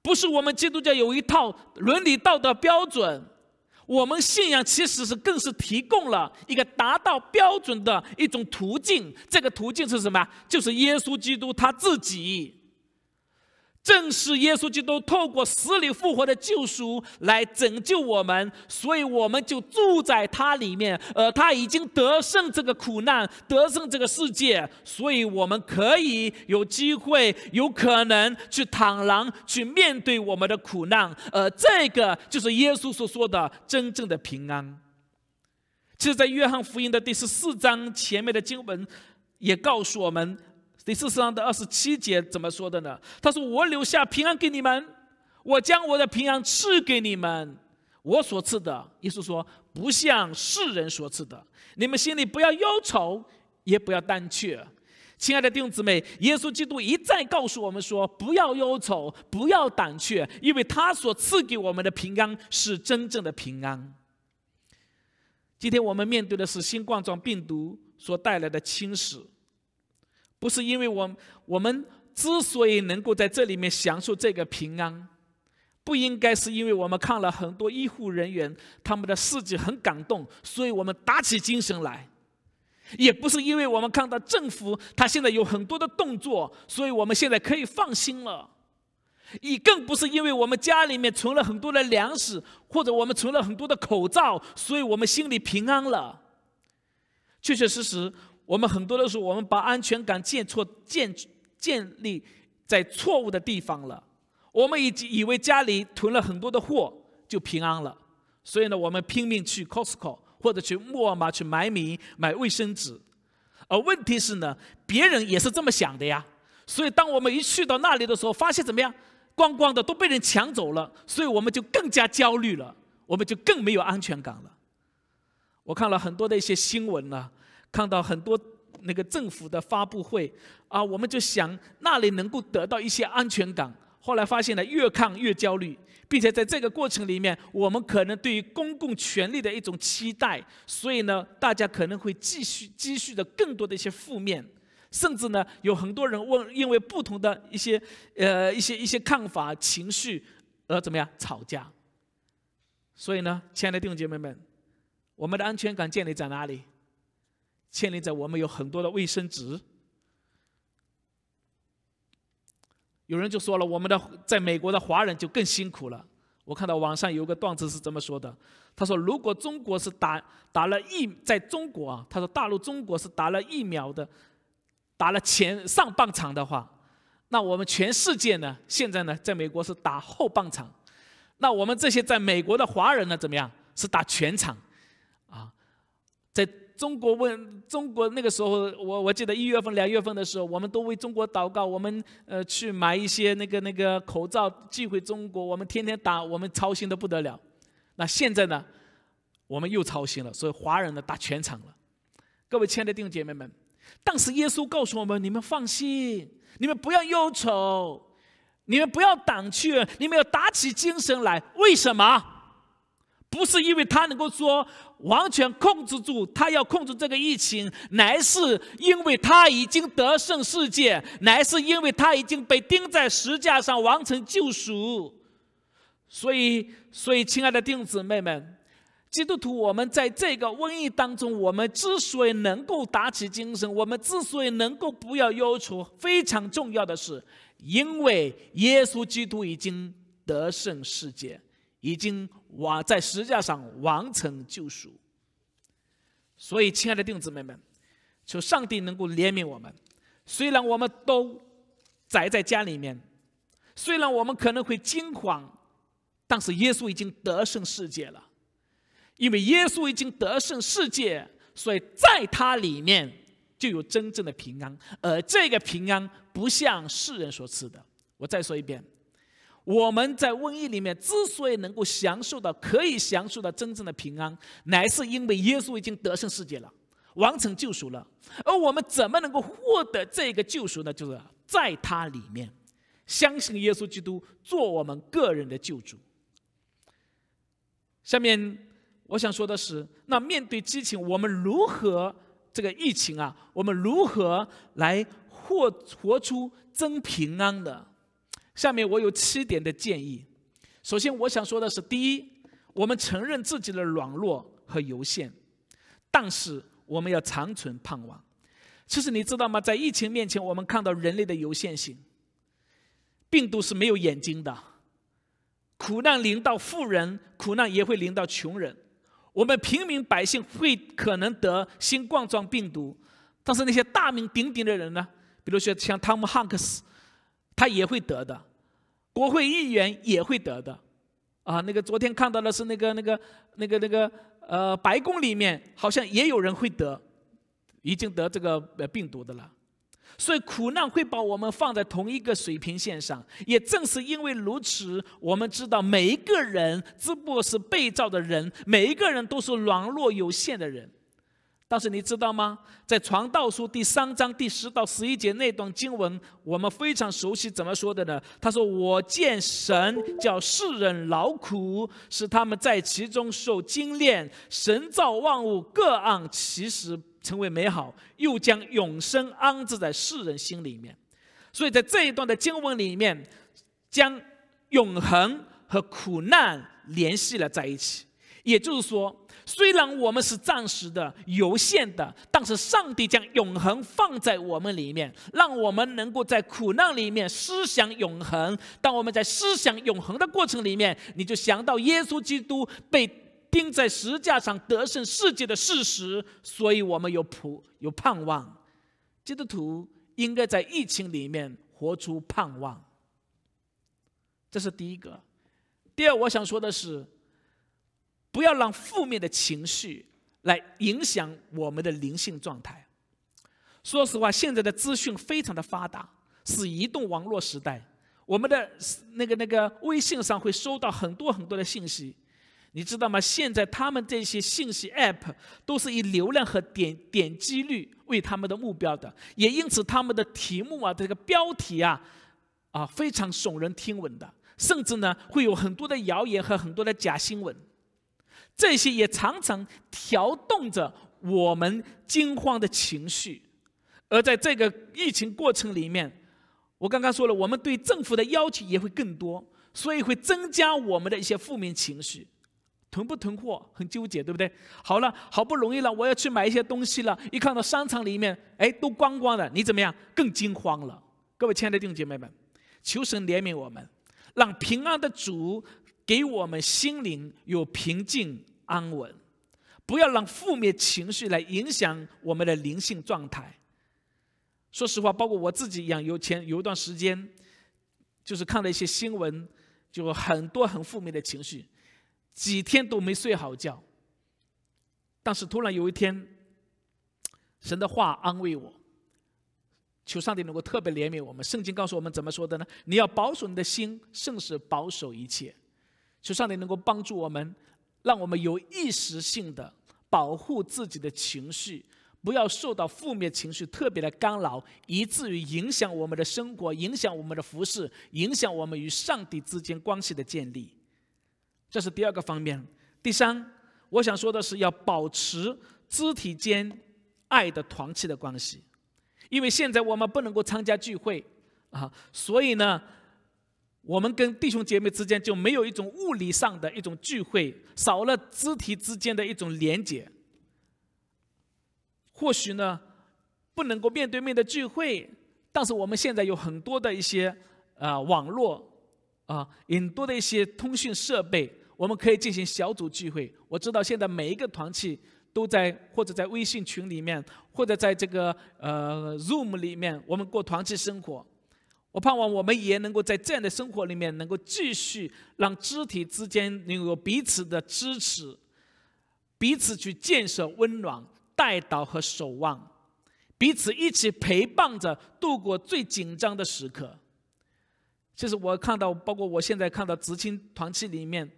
不是我们基督教有一套伦理道德标准，我们信仰其实是更是提供了一个达到标准的一种途径。这个途径是什么？就是耶稣基督他自己。正是耶稣基督透过死里复活的救赎来拯救我们，所以我们就住在他里面，而他已经得胜这个苦难，得胜这个世界，所以我们可以有机会、有可能去坦然去面对我们的苦难，而这个就是耶稣所说的真正的平安。其实，在约翰福音的第十四章前面的经文也告诉我们。第四十章的二十七节怎么说的呢？他说：“我留下平安给你们，我将我的平安赐给你们。我所赐的，耶稣说，不像世人所赐的。你们心里不要忧愁，也不要胆怯。亲爱的弟兄姊妹，耶稣基督一再告诉我们说：不要忧愁，不要胆怯，因为他所赐给我们的平安是真正的平安。今天我们面对的是新冠状病毒所带来的侵蚀。”不是因为我我们之所以能够在这里面享受这个平安，不应该是因为我们看了很多医护人员他们的事迹很感动，所以我们打起精神来；也不是因为我们看到政府他现在有很多的动作，所以我们现在可以放心了；也更不是因为我们家里面存了很多的粮食，或者我们存了很多的口罩，所以我们心里平安了。确确实实。我们很多的时候，我们把安全感建错建建立在错误的地方了。我们已经以为家里囤了很多的货就平安了，所以呢，我们拼命去 Costco 或者去沃尔玛去买米、买卫生纸。而问题是呢，别人也是这么想的呀。所以当我们一去到那里的时候，发现怎么样？光光的都被人抢走了，所以我们就更加焦虑了，我们就更没有安全感了。我看了很多的一些新闻呢。看到很多那个政府的发布会啊，我们就想那里能够得到一些安全感。后来发现呢，越看越焦虑，并且在这个过程里面，我们可能对于公共权力的一种期待，所以呢，大家可能会继续积蓄的更多的一些负面，甚至呢，有很多人问，因为不同的一些呃一些一些看法情绪而怎么样吵架。所以呢，亲爱的弟兄姐妹们，我们的安全感建立在哪里？牵连着我们有很多的卫生纸。有人就说了，我们的在美国的华人就更辛苦了。我看到网上有个段子是这么说的：他说，如果中国是打打了疫，在中国啊，他说大陆中国是打了疫苗的，打了前上半场的话，那我们全世界呢，现在呢，在美国是打后半场。那我们这些在美国的华人呢，怎么样？是打全场，中国问中国那个时候，我我记得一月份、两月份的时候，我们都为中国祷告，我们呃去买一些那个那个口罩寄回中国，我们天天打，我们操心的不得了。那现在呢，我们又操心了，所以华人呢打全场了。各位亲爱的弟兄姐妹们，当时耶稣告诉我们：你们放心，你们不要忧愁，你们不要胆怯，你们要打起精神来。为什么？不是因为他能够说完全控制住，他要控制这个疫情，乃是因为他已经得胜世界，乃是因为他已经被钉在石架上完成救赎。所以，所以，亲爱的弟兄姊妹们，基督徒，我们在这个瘟疫当中，我们之所以能够打起精神，我们之所以能够不要忧愁，非常重要的是，因为耶稣基督已经得胜世界。已经完在石架上完成救赎，所以亲爱的弟兄姊妹们，求上帝能够怜悯我们。虽然我们都宅在家里面，虽然我们可能会惊慌，但是耶稣已经得胜世界了。因为耶稣已经得胜世界，所以在他里面就有真正的平安，而这个平安不像世人所赐的。我再说一遍。我们在瘟疫里面之所以能够享受到可以享受到真正的平安，乃是因为耶稣已经得胜世界了，完成救赎了。而我们怎么能够获得这个救赎呢？就是在他里面，相信耶稣基督做我们个人的救主。下面我想说的是，那面对疫情，我们如何这个疫情啊？我们如何来获活出真平安的？下面我有七点的建议。首先，我想说的是，第一，我们承认自己的软弱和有限，但是我们要长存盼望。其实你知道吗？在疫情面前，我们看到人类的有限性。病毒是没有眼睛的，苦难临到富人，苦难也会临到穷人。我们平民百姓会可能得新冠状病毒，但是那些大名鼎鼎的人呢？比如说像汤姆汉克斯，他也会得的。国会议员也会得的。啊，那个昨天看到的是那个那个那个那个呃，白宫里面好像也有人会得，已经得这个病毒的了。所以苦难会把我们放在同一个水平线上，也正是因为如此，我们知道每一个人只不过是被造的人，每一个人都是软弱有限的人。但是你知道吗？在传道书第三章第十到十一节那段经文，我们非常熟悉，怎么说的呢？他说：“我见神叫世人劳苦，使他们在其中受精炼。神造万物各按其时。”成为美好，又将永生安置在世人心里面，所以在这一段的经文里面，将永恒和苦难联系了在一起。也就是说，虽然我们是暂时的、有限的，但是上帝将永恒放在我们里面，让我们能够在苦难里面思想永恒。当我们在思想永恒的过程里面，你就想到耶稣基督被。钉在石架上得胜世界的事实，所以我们有普有盼望。基督徒应该在疫情里面活出盼望。这是第一个。第二，我想说的是，不要让负面的情绪来影响我们的灵性状态。说实话，现在的资讯非常的发达，是移动网络时代，我们的那个那个微信上会收到很多很多的信息。你知道吗？现在他们这些信息 App 都是以流量和点点击率为他们的目标的，也因此他们的题目啊，这个标题啊，啊非常耸人听闻的，甚至呢会有很多的谣言和很多的假新闻，这些也常常调动着我们惊慌的情绪。而在这个疫情过程里面，我刚刚说了，我们对政府的要求也会更多，所以会增加我们的一些负面情绪。囤不囤货很纠结，对不对？好了，好不容易了，我要去买一些东西了。一看到商场里面，哎，都光光的，你怎么样？更惊慌了。各位亲爱的弟兄姐妹们，求神怜悯我们，让平安的主给我们心灵有平静安稳，不要让负面情绪来影响我们的灵性状态。说实话，包括我自己一样，有前有一段时间，就是看了一些新闻，就很多很负面的情绪。几天都没睡好觉，但是突然有一天，神的话安慰我，求上帝能够特别怜悯我们。圣经告诉我们怎么说的呢？你要保守你的心，胜似保守一切。求上帝能够帮助我们，让我们有意识性的保护自己的情绪，不要受到负面情绪特别的干扰，以至于影响我们的生活，影响我们的服饰，影响我们与上帝之间关系的建立。这是第二个方面。第三，我想说的是要保持肢体间爱的团契的关系，因为现在我们不能够参加聚会啊，所以呢，我们跟弟兄姐妹之间就没有一种物理上的一种聚会，少了肢体之间的一种连接。或许呢，不能够面对面的聚会，但是我们现在有很多的一些啊网络啊，很多的一些通讯设备。我们可以进行小组聚会。我知道现在每一个团契都在或者在微信群里面，或者在这个呃 Zoom 里面，我们过团契生活。我盼望我们也能够在这样的生活里面，能够继续让肢体之间能有彼此的支持，彼此去建设温暖、带导和守望，彼此一起陪伴着度过最紧张的时刻。其实我看到，包括我现在看到执青团契里面。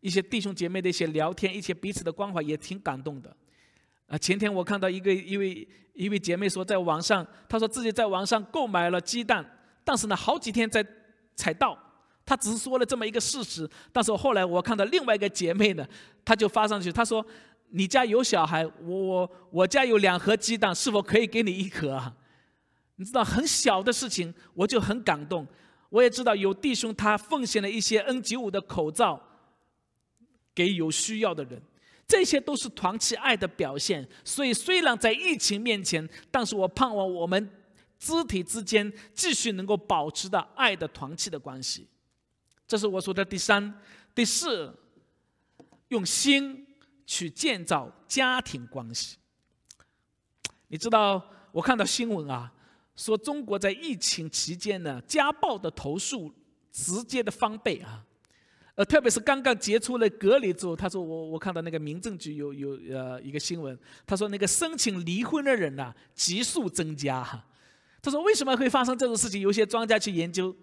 一些弟兄姐妹的一些聊天，一些彼此的关怀也挺感动的。啊，前天我看到一个一位一位姐妹说，在网上，她说自己在网上购买了鸡蛋，但是呢，好几天在采到，他只是说了这么一个事实。但是后来我看到另外一个姐妹呢，她就发上去，她说：“你家有小孩，我我我家有两盒鸡蛋，是否可以给你一盒？”啊？你知道很小的事情，我就很感动。我也知道有弟兄他奉献了一些 N95 的口罩。给有需要的人。这些都是团契爱的表现。所以，虽然在疫情面前，但是我盼望我们肢体之间继续能够保持的爱的团契的关系。这是我说的第三、第四，用心去建造家庭关系。你知道，我看到新闻啊，说中国在疫情期间呢，家暴的投诉直接的翻倍啊。呃，特别是刚刚解除了隔离之后，他说我我看到那个民政局有有呃一个新闻，他说那个申请离婚的人呐急速增加哈。他说为什么会发生这种事情？有些专家去研究，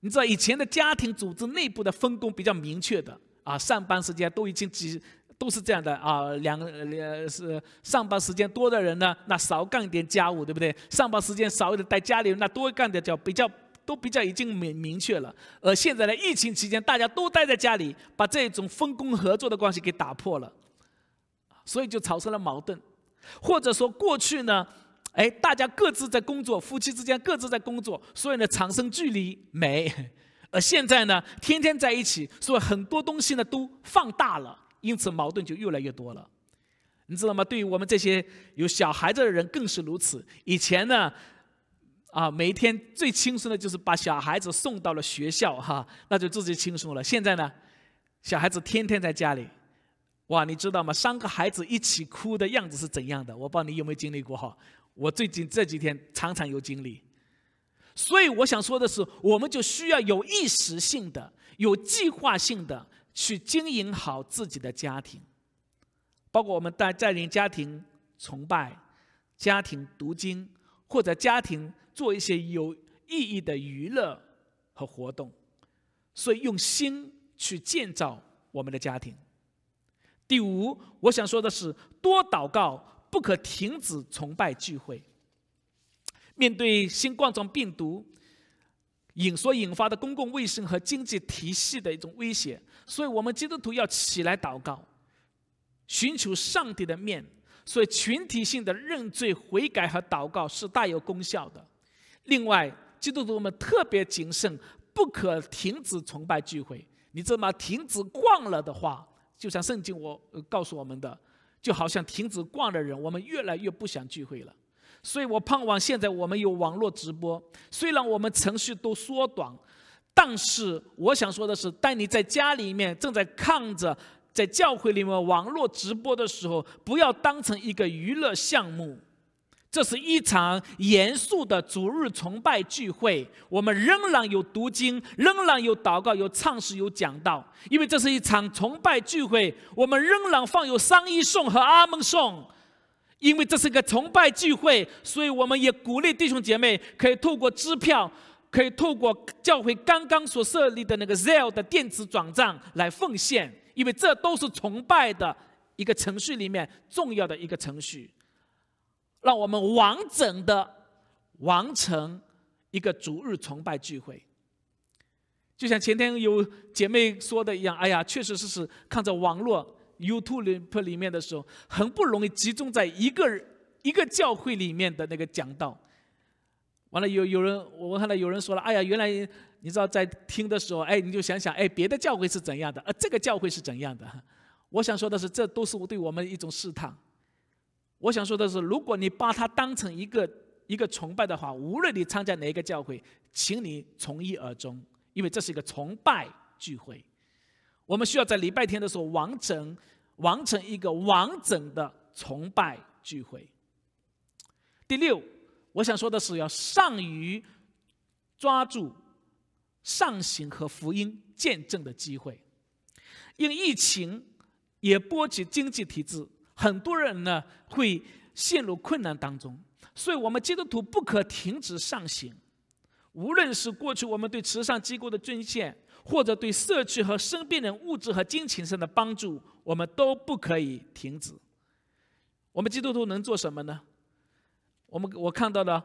你知道以前的家庭组织内部的分工比较明确的啊，上班时间都已经几都是这样的啊，两两是上班时间多的人呢，那少干一点家务，对不对？上班时间少一点在家里人，那多干点叫比较。都比较已经明明确了，而现在呢，疫情期间大家都待在家里，把这种分工合作的关系给打破了，所以就产生了矛盾，或者说过去呢，哎，大家各自在工作，夫妻之间各自在工作，所以呢产生距离美，而现在呢天天在一起，所以很多东西呢都放大了，因此矛盾就越来越多了，你知道吗？对于我们这些有小孩子的人更是如此，以前呢。啊，每一天最轻松的就是把小孩子送到了学校，哈，那就自己轻松了。现在呢，小孩子天天在家里，哇，你知道吗？三个孩子一起哭的样子是怎样的？我不知道你有没有经历过哈？我最近这几天常常有经历。所以我想说的是，我们就需要有意识性的、有计划性的去经营好自己的家庭，包括我们带带领家庭崇拜、家庭读经或者家庭。做一些有意义的娱乐和活动，所以用心去建造我们的家庭。第五，我想说的是，多祷告，不可停止崇拜聚会。面对新冠状病毒引所引发的公共卫生和经济体系的一种威胁，所以我们基督徒要起来祷告，寻求上帝的面。所以群体性的认罪悔改和祷告是大有功效的。另外，基督徒们特别谨慎，不可停止崇拜聚会。你知道吗？停止逛了的话，就像圣经我告诉我们的，就好像停止逛的人，我们越来越不想聚会了。所以我盼望现在我们有网络直播，虽然我们程序都缩短，但是我想说的是，当你在家里面正在看着在教会里面网络直播的时候，不要当成一个娱乐项目。这是一场严肃的主日崇拜聚会，我们仍然有读经，仍然有祷告，有唱诗，有讲道。因为这是一场崇拜聚会，我们仍然放有三一颂和阿门颂。因为这是个崇拜聚会，所以我们也鼓励弟兄姐妹可以透过支票，可以透过教会刚刚所设立的那个 Zelle 的电子转账来奉献，因为这都是崇拜的一个程序里面重要的一个程序。让我们完整的完成一个逐日崇拜聚会，就像前天有姐妹说的一样，哎呀，确实是是看着网络 YouTube 里面的时候，很不容易集中在一个一个教会里面的那个讲道。完了，有有人我看到有人说了，哎呀，原来你知道在听的时候，哎，你就想想，哎，别的教会是怎样的，而这个教会是怎样的？我想说的是，这都是对我们一种试探。我想说的是，如果你把它当成一个一个崇拜的话，无论你参加哪一个教会，请你从一而终，因为这是一个崇拜聚会。我们需要在礼拜天的时候完整完成一个完整的崇拜聚会。第六，我想说的是，要善于抓住上行和福音见证的机会，因疫情也波及经济体制。很多人呢会陷入困难当中，所以我们基督徒不可停止上行。无论是过去我们对慈善机构的捐献，或者对社区和身边人物质和金钱上的帮助，我们都不可以停止。我们基督徒能做什么呢？我们我看到的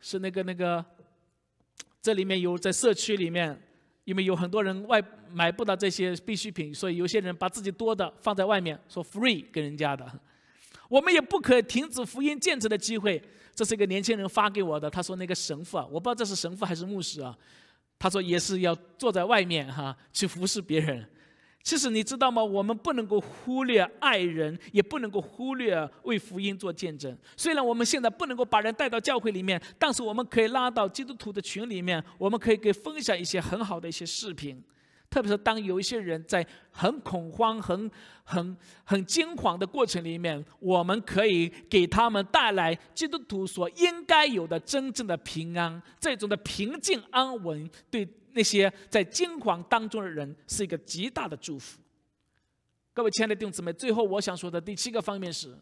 是那个那个，这里面有在社区里面。因为有很多人外买不到这些必需品，所以有些人把自己多的放在外面，说 free 给人家的。我们也不可停止福音见证的机会。这是一个年轻人发给我的，他说那个神父啊，我不知道这是神父还是牧师啊。他说也是要坐在外面哈，去服侍别人。其实你知道吗？我们不能够忽略爱人，也不能够忽略为福音做见证。虽然我们现在不能够把人带到教会里面，但是我们可以拉到基督徒的群里面，我们可以给分享一些很好的一些视频。特别是当有一些人在很恐慌、很很很惊慌的过程里面，我们可以给他们带来基督徒所应该有的真正的平安，这种的平静安稳对。那些在惊慌当中的人是一个极大的祝福。各位亲爱的弟兄姊妹，最后我想说的第七个方面是，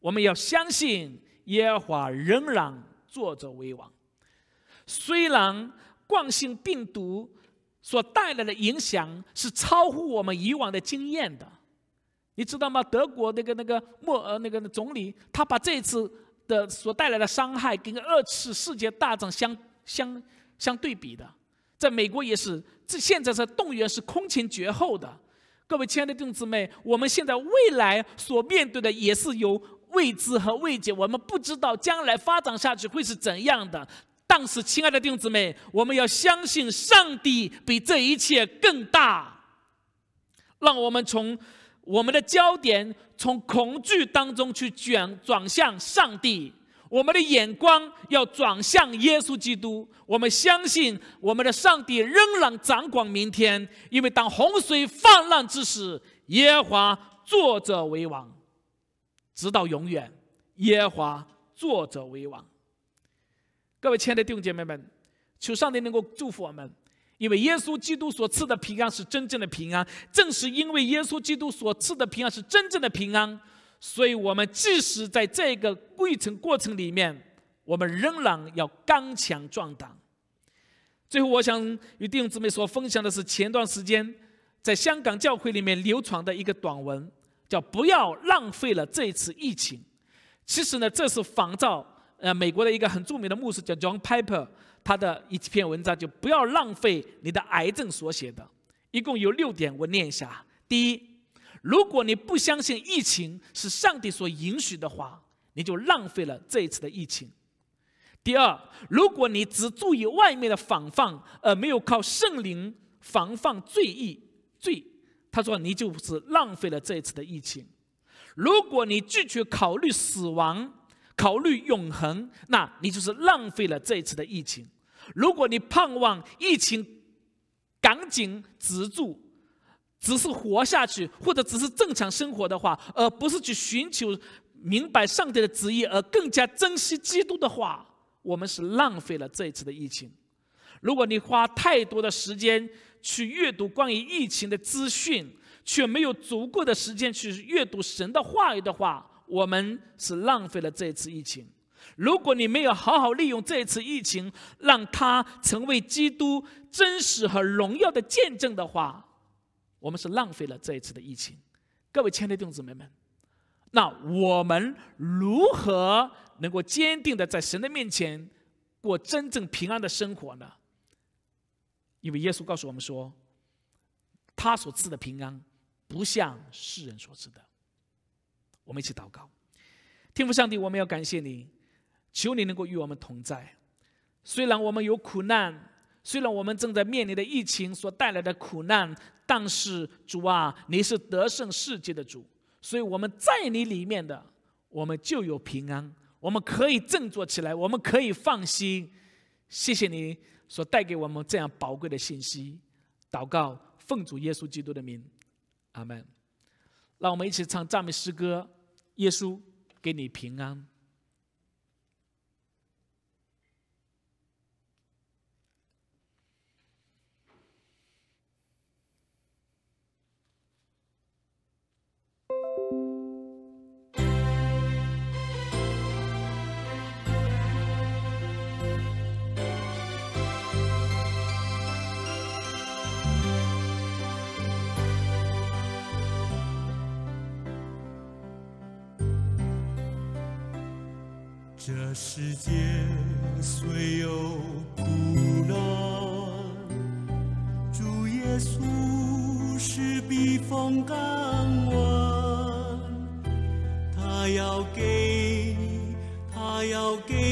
我们要相信耶和华仍然坐着为王。虽然冠性病毒所带来的影响是超乎我们以往的经验的，你知道吗？德国那个那个莫呃那个总理，他把这次的所带来的伤害跟二次世界大战相相相对比的。在美国也是，这现在是动员是空前绝后的。各位亲爱的弟兄姊妹，我们现在未来所面对的也是有未知和未解，我们不知道将来发展下去会是怎样的。但是，亲爱的弟兄姊妹，我们要相信上帝比这一切更大。让我们从我们的焦点从恐惧当中去转转向上帝。我们的眼光要转向耶稣基督。我们相信我们的上帝仍然掌管明天，因为当洪水泛滥之时，耶和华坐着为王，直到永远。耶和华坐着为王。各位亲爱的弟兄姐妹们，求上帝能够祝福我们，因为耶稣基督所赐的平安是真正的平安。正是因为耶稣基督所赐的平安是真正的平安。所以，我们即使在这个过程过程里面，我们仍然要刚强壮胆。最后，我想与弟兄姊妹所分享的是前段时间在香港教会里面流传的一个短文，叫“不要浪费了这一次疫情”。其实呢，这是仿照呃美国的一个很著名的牧师叫 John Piper 他的一篇文章，就不要浪费你的癌症所写的。一共有六点，我念一下。第一。如果你不相信疫情是上帝所允许的话，你就浪费了这一次的疫情。第二，如果你只注意外面的防范，而没有靠圣灵防范罪意罪，他说你就是浪费了这一次的疫情。如果你拒绝考虑死亡，考虑永恒，那你就是浪费了这一次的疫情。如果你盼望疫情赶紧止住。只是活下去，或者只是正常生活的话，而不是去寻求明白上帝的旨意，而更加珍惜基督的话，我们是浪费了这一次的疫情。如果你花太多的时间去阅读关于疫情的资讯，却没有足够的时间去阅读神的话语的话，我们是浪费了这一次疫情。如果你没有好好利用这一次疫情，让它成为基督真实和荣耀的见证的话，我们是浪费了这一次的疫情，各位亲爱的弟兄姊妹们，那我们如何能够坚定的在神的面前过真正平安的生活呢？因为耶稣告诉我们说，他所赐的平安不像世人所赐的。我们一起祷告，天父上帝，我们要感谢你，求你能够与我们同在。虽然我们有苦难，虽然我们正在面临的疫情所带来的苦难。但是主啊，你是得胜世界的主，所以我们在你里面的，我们就有平安，我们可以振作起来，我们可以放心。谢谢你所带给我们这样宝贵的信息。祷告，奉主耶稣基督的名，阿门。让我们一起唱赞美诗歌，耶稣给你平安。这世界虽有苦难，主耶稣是避风港湾，他要给，他要给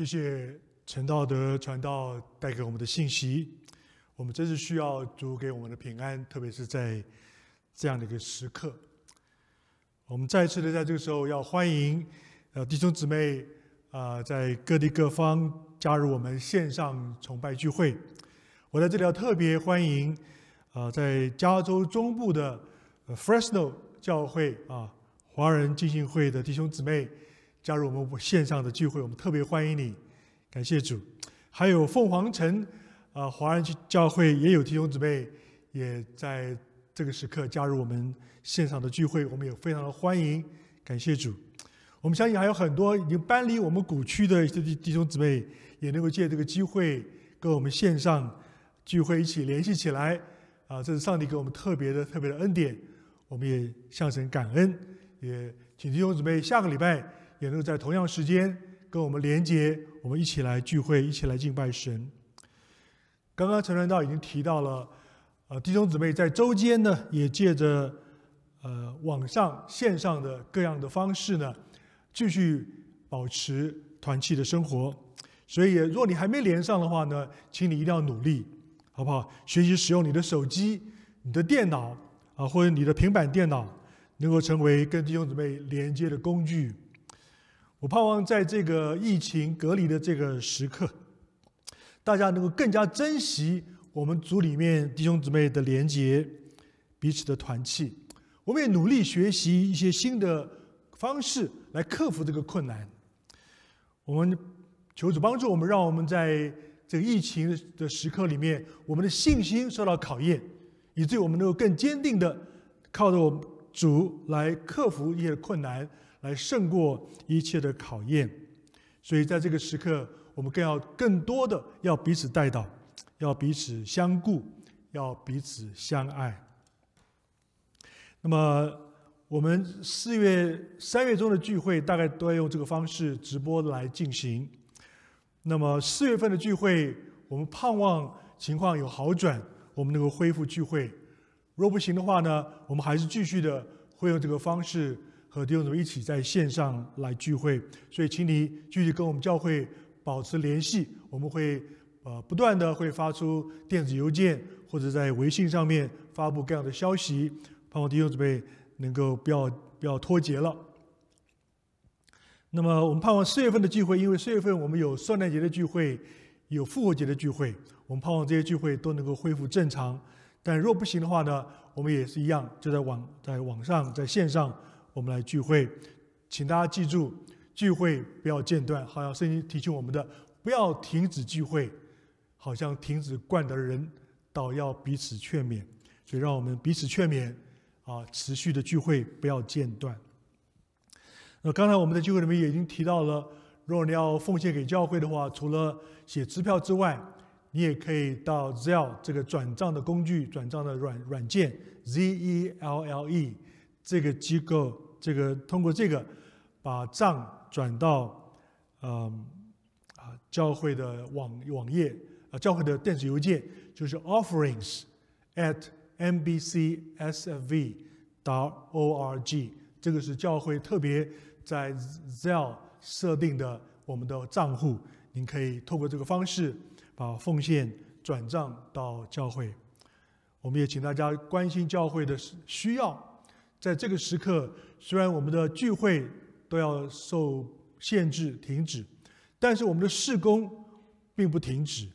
谢谢陈道德传道带给我们的信息，我们真是需要主给我们的平安，特别是在这样的一个时刻。我们再次的在这个时候要欢迎呃弟兄姊妹啊、在各地各方加入我们线上崇拜聚会。我在这里要特别欢迎啊、在加州中部的 Fresno 教会啊华人浸信会的弟兄姊妹加入我们线上的聚会，我们特别欢迎你，感谢主。还有凤凰城啊、华人教会也有弟兄姊妹也在这个时刻加入我们线上的聚会，我们也非常的欢迎，感谢主。我们相信还有很多已经搬离我们古区的一些弟弟兄姊妹，也能够借这个机会跟我们线上聚会一起联系起来。啊，这是上帝给我们特别的、特别的恩典，我们也向神感恩。也请弟兄姊妹下个礼拜也能够在同样时间跟我们连接，我们一起来聚会，一起来敬拜神。刚刚陈传道已经提到了，呃，弟兄姊妹在周间呢，也借着呃网上线上的各样的方式呢，继续保持团契的生活。所以，若你还没连上的话呢，请你一定要努力，好不好？学习使用你的手机、你的电脑啊，或者你的平板电脑，能够成为跟弟兄姊妹连接的工具。我盼望在这个疫情隔离的这个时刻，大家能够更加珍惜我们组里面弟兄姊妹的连结，彼此的团契。我们也努力学习一些新的方式来克服这个困难。我们求主帮助我们，让我们在这个疫情的时刻里面，我们的信心受到考验，以至于我们能够更坚定的靠着我们主来克服一些困难，来胜过一切的考验。所以在这个时刻，我们更要更多的要彼此带到，要彼此相顾，要彼此相爱。那么，我们四月、三月中的聚会大概都要用这个方式直播来进行。那么四月份的聚会，我们盼望情况有好转，我们能够恢复聚会。若不行的话呢，我们还是继续的会用这个方式和弟兄姊妹一起在线上来聚会。所以，请你继续跟我们教会保持联系，我们会呃不断的会发出电子邮件或者在微信上面发布各样的消息。盼望弟兄姊妹能够不要不要脱节了。那么我们盼望四月份的聚会，因为四月份我们有圣诞节的聚会，有复活节的聚会，我们盼望这些聚会都能够恢复正常。但若不行的话呢，我们也是一样，就在网在网上在线上我们来聚会。请大家记住，聚会不要间断，好像圣经提醒我们的，不要停止聚会，好像停止惯的人，倒要彼此劝勉。所以让我们彼此劝勉。啊，持续的聚会不要间断。那刚才我们的聚会里面也已经提到了，如果你要奉献给教会的话，除了写支票之外，你也可以到 Zelle 这个转账的工具、转账的软软件 Z E L L E 这个机构，这个通过这个把账转到嗯啊教会的网网页啊教会的电子邮件，就是 Offerings at mbcsfv.org，这个是教会特别在 Zelle 设定的我们的账户，您可以透过这个方式把奉献转账到教会。我们也请大家关心教会的需要，在这个时刻，虽然我们的聚会都要受限制停止，但是我们的事工并不停止。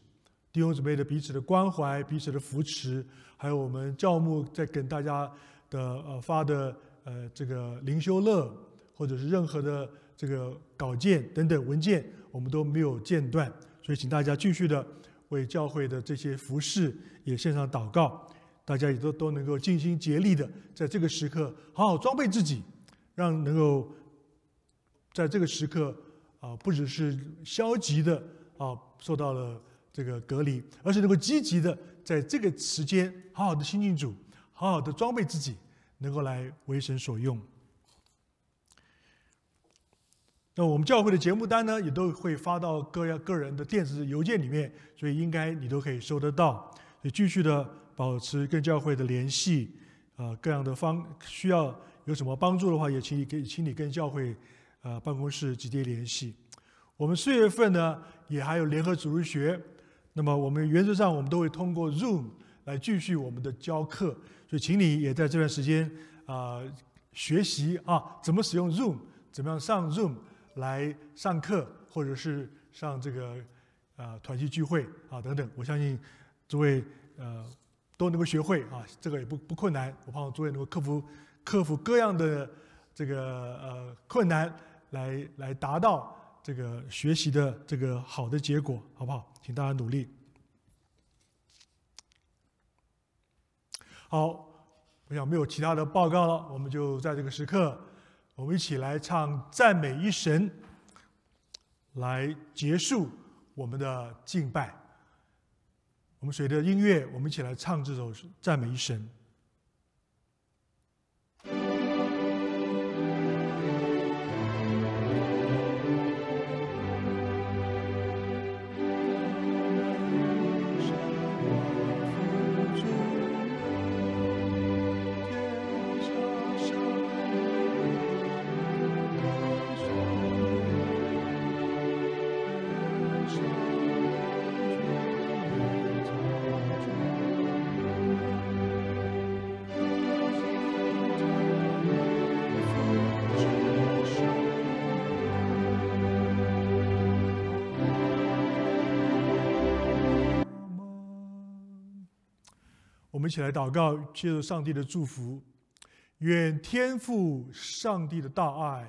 弟兄姊妹的彼此的关怀、彼此的扶持，还有我们教牧在跟大家的呃发的呃这个灵修乐，或者是任何的这个稿件等等文件，我们都没有间断。所以，请大家继续的为教会的这些服饰也献上祷告。大家也都都能够尽心竭力的在这个时刻好好装备自己，让能够在这个时刻啊，不只是消极的啊受到了。这个隔离，而是能够积极的在这个时间好好的亲近主，好好的装备自己，能够来为神所用。那我们教会的节目单呢，也都会发到各样个人的电子邮件里面，所以应该你都可以收得到。所以继续的保持跟教会的联系，啊，各样的方需要有什么帮助的话，也请你跟请你跟教会呃办公室直接联系。我们四月份呢，也还有联合主日学。那么我们原则上我们都会通过 Zoom 来继续我们的教课，所以请你也在这段时间啊学习啊怎么使用 Zoom，怎么样上 Zoom 来上课，或者是上这个啊团体聚会啊等等。我相信诸位呃都能够学会啊，这个也不不困难。我盼望诸位能够克服克服各样的这个呃困难，来来达到。这个学习的这个好的结果，好不好？请大家努力。好，我想没有其他的报告了，我们就在这个时刻，我们一起来唱赞美一神，来结束我们的敬拜。我们随着音乐，我们一起来唱这首赞美一神。们一起来祷告，接受上帝的祝福。愿天父上帝的大爱、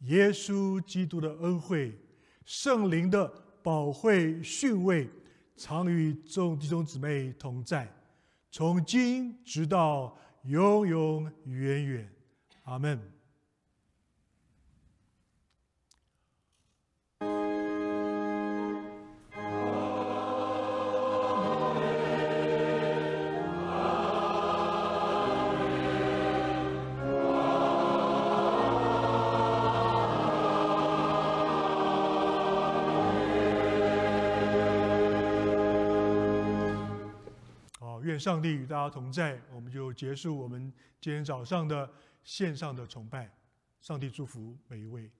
耶稣基督的恩惠、圣灵的宝惠训慰，常与众弟兄姊妹同在，从今直到永永远远。阿门。上帝与大家同在。我们就结束我们今天早上的线上的崇拜。上帝祝福每一位。